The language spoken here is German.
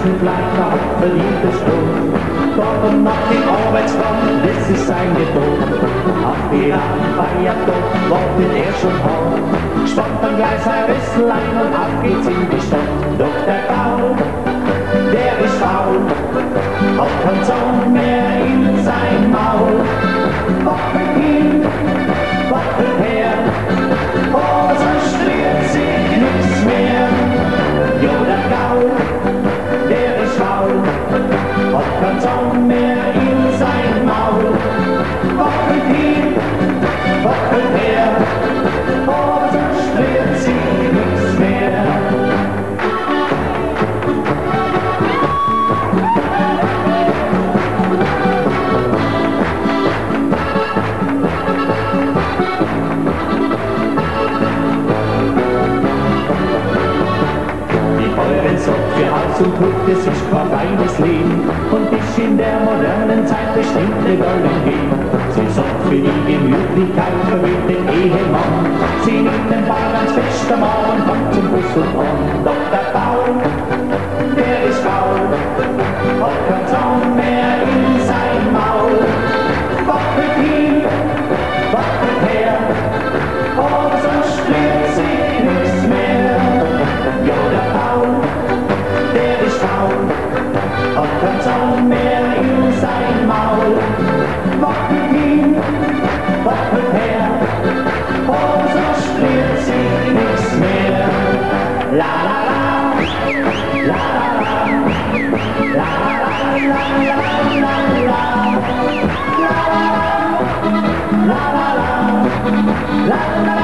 Wissen bleibt auch verliebtes Blut. Doch und noch im Arbeitsraum, das ist sein Gebot. Auf die Anfeier dort, wartet er schon auf. Spannt am Gleis ein Rüsslein und auf geht's in die Stadt. Doch der Baum, der ist faul, auf kein Zaun. Für das ist kein reines Leben und ist in der modernen Zeit bestimmt nicht allen gehen. Sie sorgt für die Gemütlichkeit, verwöhnt den Ehemann. Sie nimmt den Ball ans feste Mal und la la la la